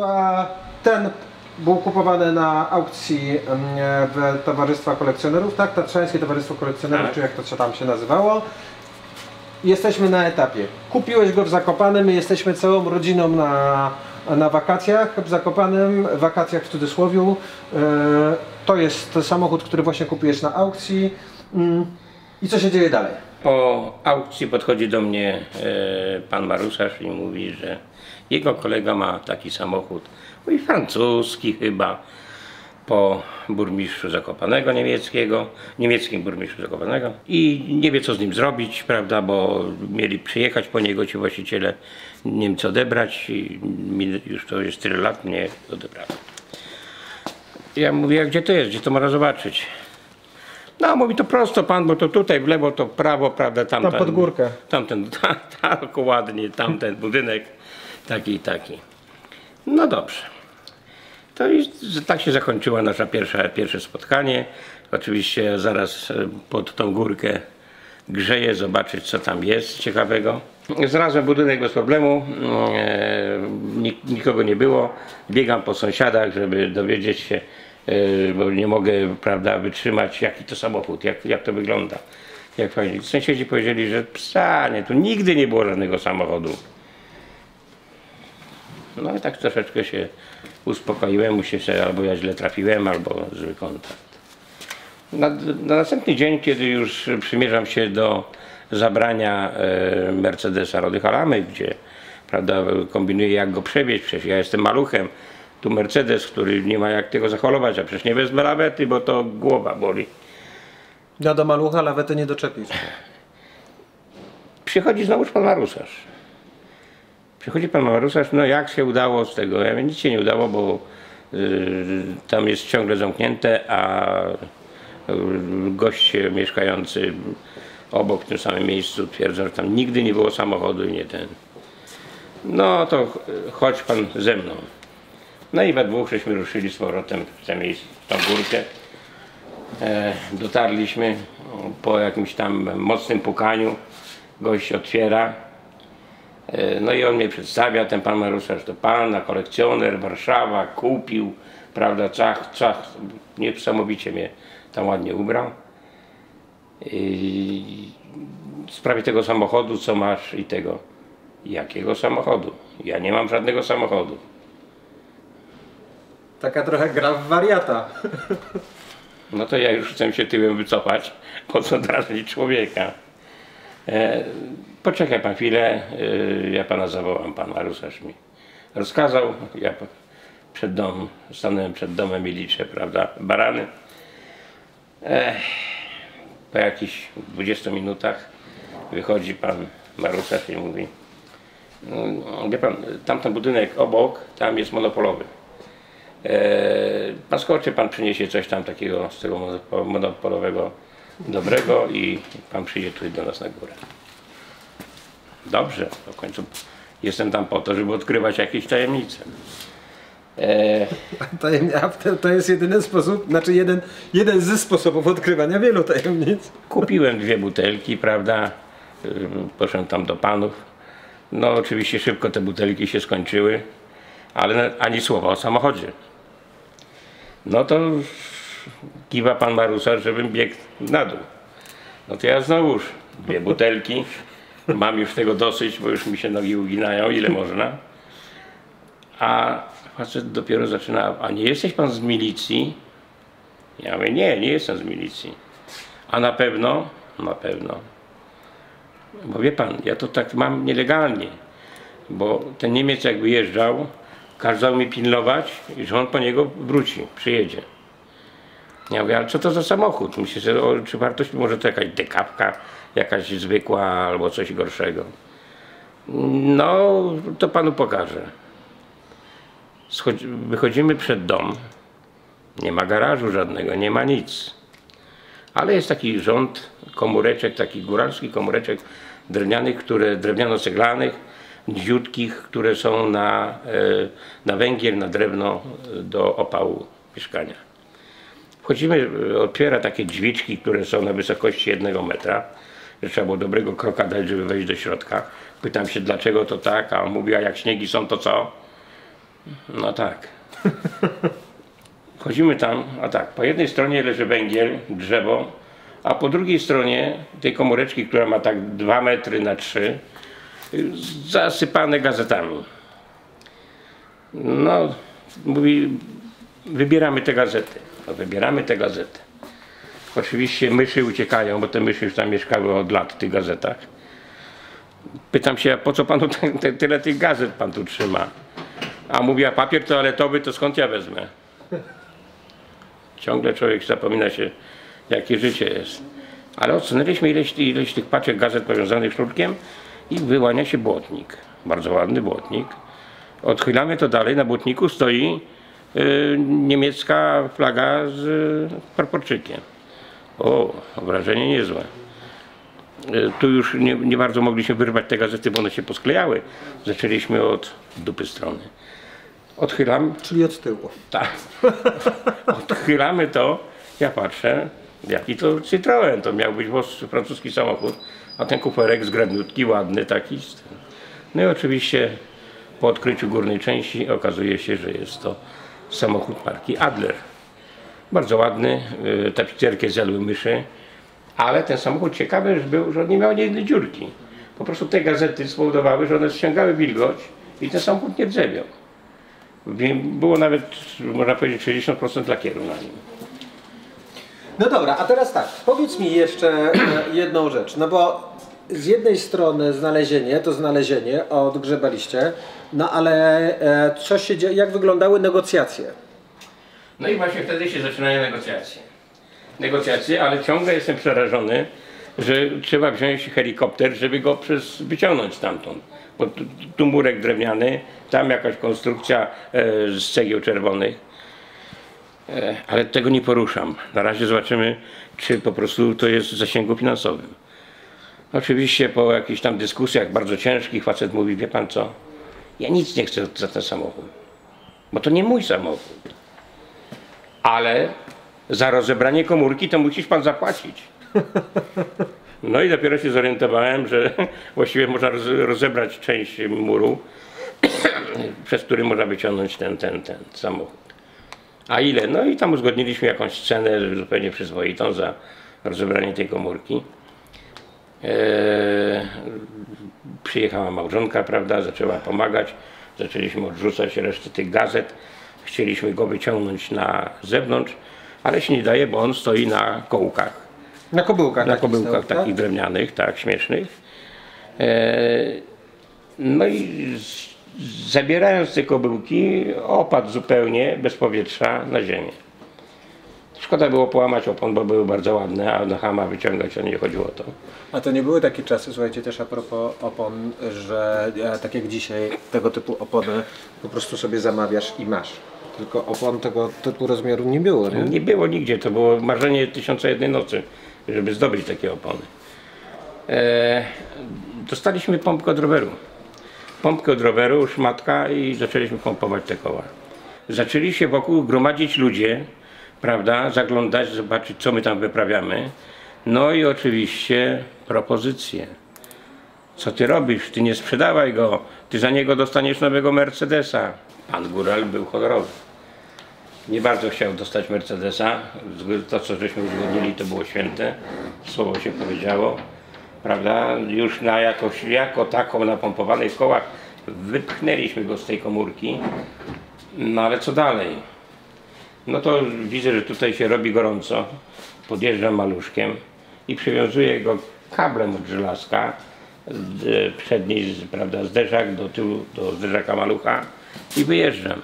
A Ten był kupowany na aukcji w Towarzystwa Kolekcjonerów, tak? Tatrzańskie Towarzystwo Kolekcjonerów, Tak. czy jak to tam się nazywało. Jesteśmy na etapie. Kupiłeś go w Zakopanem, my jesteśmy całą rodziną na, na wakacjach w Zakopanem, wakacjach w cudzysłowiu. E, To jest samochód, który właśnie kupiłeś na aukcji. Mm, I co się dzieje dalej? Po aukcji podchodzi do mnie e, pan Marusarz i mówi, że jego kolega ma taki samochód, mówi francuski chyba, po burmistrzu Zakopanego niemieckiego, niemieckim burmistrzu Zakopanego i nie wie co z nim zrobić, prawda, bo mieli przyjechać po niego ci właściciele Niemcy odebrać i już to jest tyle lat mnie odebrali. Ja mówię, a gdzie to jest, gdzie to można zobaczyć? No, mówi to prosto pan, bo to tutaj w lewo, to w prawo, prawda, tamten. Tam pod górkę. Tamten, ta, tak, ładnie, tamten budynek, taki i taki. No dobrze. To i tak się zakończyło nasze pierwsze, pierwsze spotkanie. Oczywiście zaraz e, pod tą górkę grzeję, zobaczyć co tam jest ciekawego. Znalazłem budynek bez problemu, e, nik- nikogo nie było. Biegam po sąsiadach, żeby dowiedzieć się, e, bo nie mogę prawda, wytrzymać jaki to samochód, jak, jak to wygląda. Jak fajnie. Sąsiedzi powiedzieli, że psanie, tu nigdy nie było żadnego samochodu. No i tak troszeczkę się uspokoiłem, musiałem się, albo ja źle trafiłem, albo zły kontakt. Na, na następny dzień, kiedy już przymierzam się do zabrania e, Mercedesa Rody Halamy, gdzie prawda, kombinuję jak go przewieźć, przecież ja jestem maluchem, tu Mercedes, który nie ma jak tego zaholować, a przecież nie wezmę lawety, bo to głowa boli. No do malucha lawety nie doczepisz. Przychodzi znowuż pan Marusarz. Przychodzi pan Marusarz, no jak się udało z tego? Ja nic się nie udało, bo y, tam jest ciągle zamknięte, a y, goście mieszkający obok w tym samym miejscu twierdzą, że tam nigdy nie było samochodu i nie ten. No to ch- chodź pan ze mną. No i we dwóch żeśmy ruszyli z powrotem w tę miejsce, w tą górkę. E, dotarliśmy po jakimś tam mocnym pukaniu. Gość otwiera. E, no i on mnie przedstawia, ten pan Marusarz to pan, a kolekcjoner, Warszawa, kupił, prawda, cach, cach, niesamowicie mnie tam ładnie ubrał. I w sprawie tego samochodu, co masz i tego. Jakiego samochodu? Ja nie mam żadnego samochodu. Taka trochę gra w wariata. No to ja już chcę się tyłem wycofać, po co drażnić człowieka. E, poczekaj pan chwilę, e, ja pana zawołam, pan Marusarz mi rozkazał. Ja przed dom, stanąłem przed domem i liczę, prawda, barany. E, po jakichś 20 minutach wychodzi pan Marusarz i mówi, no, wie pan, tamten budynek obok, tam jest monopolowy. E, pan przyniesie coś tam takiego z tego monopo- monopolowego dobrego i pan przyjdzie tutaj do nas na górę. Dobrze, w końcu jestem tam po to, żeby odkrywać jakieś tajemnice. E, to- jest jedyny sposób, znaczy jeden, jeden ze sposobów odkrywania wielu tajemnic. kupiłem dwie butelki, prawda? Poszedłem tam do panów. No oczywiście szybko te butelki się skończyły, ale ani słowa o samochodzie. No to kiwa pan Marusarz, żebym biegł na dół. No to ja znowuż dwie butelki. Mam już tego dosyć, bo już mi się nogi uginają, ile można. A facet dopiero zaczyna, a nie jesteś pan z milicji? Ja mówię, nie, nie jestem z milicji. A na pewno? Na pewno. Bo wie pan, ja to tak mam nielegalnie. Bo ten Niemiec jak wyjeżdżał, kazał mi pilnować, że on po niego wróci, przyjedzie. Ja mówię, ale co to za samochód? Myślę, że o, czy wartość może to jakaś dekapka, jakaś zwykła albo coś gorszego. No, to panu pokażę. Schodzi, wychodzimy przed dom. Nie ma garażu żadnego, nie ma nic. Ale jest taki rząd komóreczek, taki góralski komóreczek drewnianych, które, drewniano-ceglanych, niziutkich, które są na, e, na węgiel, na drewno e, do opału mieszkania. Wchodzimy, e, otwiera takie drzwiczki, które są na wysokości jednego metra. że Trzeba było dobrego kroka dać, żeby wejść do środka. Pytam się, dlaczego to tak, a on mówi, a jak śniegi są, to co? No tak. Wchodzimy tam, a tak, po jednej stronie leży węgiel, drzewo, a po drugiej stronie tej komóreczki, która ma tak 2 metry na 3, zasypane gazetami. No, mówi, wybieramy te gazety. No, wybieramy te gazety. Oczywiście myszy uciekają, bo te myszy już tam mieszkały od lat w tych gazetach. Pytam się, po co panu te, te, tyle tych gazet pan tu trzyma? A mówi, a papier toaletowy to skąd ja wezmę? Ciągle człowiek zapomina się, jakie życie jest. Ale odsunęliśmy ileś, ileś tych paczek gazet powiązanych sznurkiem i wyłania się błotnik. Bardzo ładny błotnik. Odchylamy to dalej, na błotniku stoi y, niemiecka flaga z y, proporczykiem. O, wrażenie niezłe. Y, tu już nie, nie bardzo mogliśmy wyrwać te gazety, bo one się posklejały. Zaczęliśmy od dupy strony. Odchylam, Czyli od tyłu. tak. Odchylamy to. Ja patrzę, jaki to Citroen. To miał być francuski samochód. A ten kuferek zgrabniutki, ładny taki. No i oczywiście po odkryciu górnej części okazuje się, że jest to samochód marki Adler. Bardzo ładny, y, tapicerkę zjadły myszy, ale ten samochód ciekawy że był, że on nie miał ani jednej dziurki. Po prostu te gazety spowodowały, że one ściągały wilgoć i ten samochód nie drzewiał. Wie- Było nawet, można powiedzieć, 60% lakieru na nim. No dobra, a teraz tak, powiedz mi jeszcze e, jedną rzecz, no bo z jednej strony znalezienie, to znalezienie, odgrzebaliście, no ale e, co się dzieje, jak wyglądały negocjacje? No i właśnie wtedy się zaczynają negocjacje. Negocjacje, ale ciągle jestem przerażony, że trzeba wziąć helikopter, żeby go przez, wyciągnąć stamtąd. Bo tu, tu murek drewniany, tam jakaś konstrukcja e, z cegieł czerwonych. E, ale tego nie poruszam. Na razie zobaczymy, czy po prostu to jest w zasięgu finansowym. Oczywiście po jakichś tam dyskusjach bardzo ciężkich facet mówi, wie pan co, ja nic nie chcę za ten samochód, bo to nie mój samochód ale za rozebranie komórki to musisz pan zapłacić. No i dopiero się zorientowałem, że właściwie można roz- rozebrać część muru, przez który można wyciągnąć ten, ten, ten samochód. A ile? No i tam uzgodniliśmy jakąś cenę zupełnie przyzwoitą za rozebranie tej komórki. Eee, przyjechała małżonka, prawda, zaczęła pomagać. Zaczęliśmy odrzucać resztę tych gazet. Chcieliśmy go wyciągnąć na zewnątrz, ale się nie daje, bo on stoi na kołkach. Na kobyłkach. Na kobyłkach stał, takich drewnianych, tak, śmiesznych. Eee, no i z, zabierając te kobyłki, opadł zupełnie bez powietrza na ziemię. Szkoda było połamać opon, bo były bardzo ładne, a na hama wyciągać to nie chodziło o to. A to nie były takie czasy, słuchajcie, też a propos opon, że e, tak jak dzisiaj tego typu opony po prostu sobie zamawiasz i masz. Tylko opon tego typu rozmiaru nie było, nie? Nie było nigdzie, to było marzenie tysiąca jednej nocy, żeby zdobyć takie opony. E, dostaliśmy pompkę od roweru. Pompkę od roweru, szmatka i zaczęliśmy pompować te koła. Zaczęli się wokół gromadzić ludzie, prawda, zaglądać, zobaczyć co my tam wyprawiamy. No i oczywiście propozycje. Co ty robisz? Ty nie sprzedawaj go. Ty za niego dostaniesz nowego Mercedesa. Pan Góral był honorowy nie bardzo chciał dostać Mercedesa. To, co żeśmy uzgodnili, to było święte. Słowo się powiedziało. Prawda? Już na jakoś, jako taką napompowanej w kołach wypchnęliśmy go z tej komórki. No ale co dalej? No to widzę, że tutaj się robi gorąco. Podjeżdżam maluszkiem i przywiązuję go kablem od żelazka z- prawda, zderzak do tyłu, do zderzaka malucha i wyjeżdżam.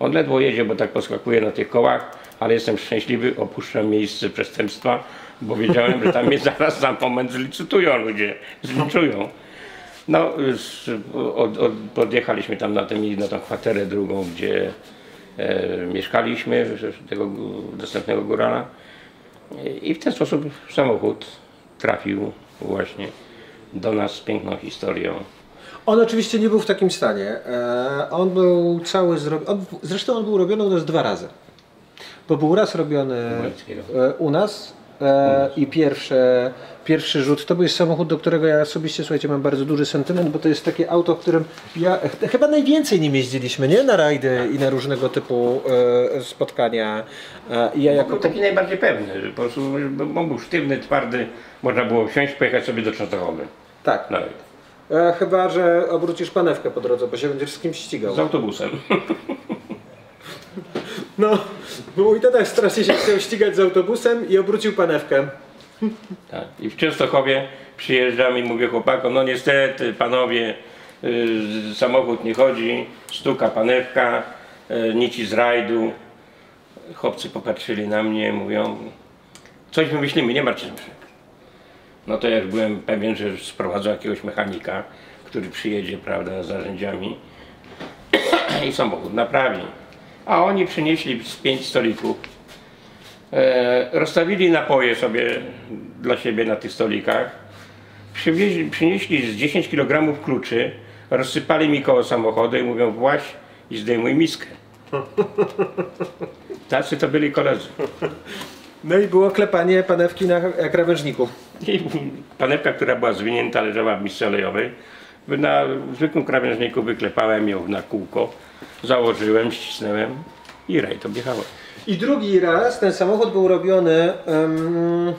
On ledwo jedzie, bo tak poskakuje na tych kołach, ale jestem szczęśliwy, opuszczam miejsce przestępstwa, bo wiedziałem, że tam mnie zaraz za moment zlicytują ludzie, zliczują. No, z, od, od, podjechaliśmy tam na, ten, na tą kwaterę drugą, gdzie e, mieszkaliśmy, tego dostępnego górala. I w ten sposób samochód trafił właśnie do nas z piękną historią. On oczywiście nie był w takim stanie. E, on był cały zrobiony. Zresztą on był robiony u nas dwa razy. Bo był raz robiony Wojewódzkiego. e, u nas e, i pierwsze, pierwszy rzut. To był samochód, do którego ja osobiście, słuchajcie, mam bardzo duży sentyment, bo to jest takie auto, w którym ja ch- chyba najwięcej nim jeździliśmy, nie? Na rajdy i na różnego typu e, spotkania. E, ja Był jako... taki najbardziej pewny, że po prostu on był sztywny, twardy, można było wsiąść, pojechać sobie do Częstochowy. Tak. Nawet. E, chyba, że obrócisz panewkę po drodze, bo się będziesz z kimś ścigał. Z autobusem. No, mój tata strasznie się chciał ścigać z autobusem i obrócił panewkę. Tak. I w Częstochowie przyjeżdżam i mówię chłopakom, no niestety panowie, y, samochód nie chodzi, stuka panewka, y, nici z rajdu. Chłopcy popatrzyli na mnie, mówią, coś wymyślimy, nie martwcie się. No to ja już byłem pewien, że sprowadzą jakiegoś mechanika, który przyjedzie, prawda, z narzędziami i samochód naprawi. A oni przynieśli z pięć stolików E, rozstawili napoje sobie dla siebie na tych stolikach. Przywieźli, przynieśli z 10 kg kluczy, rozsypali mi koło samochodu i mówią właź i zdejmuj miskę. Tacy to byli koledzy. No i było klepanie panewki na krawężniku. I panewka, która była zwinięta, leżała w misce olejowej. Na zwykłym krawężniku wyklepałem ją na kółko, założyłem, ścisnąłem i raj to jechało. I drugi raz ten samochód był robiony em,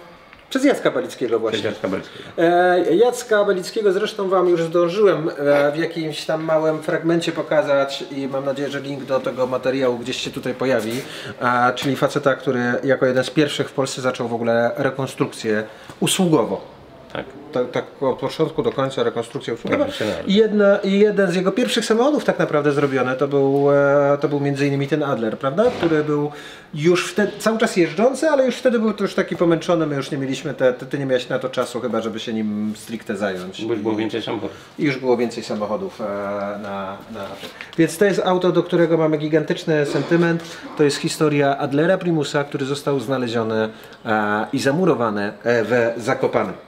przez Jacka Balickiego właśnie. Sędziarska Belskiego. E, Jacka Balickiego zresztą Wam już zdążyłem e, w jakimś tam małym fragmencie pokazać i mam nadzieję, że link do tego materiału gdzieś się tutaj pojawi, a, czyli faceta, który jako jeden z pierwszych w Polsce zaczął w ogóle rekonstrukcję usługowo. Tak. Tak, tak od początku do końca rekonstrukcja usługowa. Profesjonalnie. I, jedna, jeden z jego pierwszych samochodów tak naprawdę zrobiony to był, e, to był między innymi ten Adler, prawda? Który był już wtedy, cały czas jeżdżący, ale już wtedy był to już taki pomęczony, my już nie mieliśmy, te, ty, ty nie miałeś na to czasu chyba, żeby się nim stricte zająć. Bo już było więcej samochodów. I już było więcej samochodów e, na, na Więc to jest auto, do którego mamy gigantyczny sentyment. To jest historia Adlera Primusa, który został znaleziony e, i zamurowany w Zakopanem.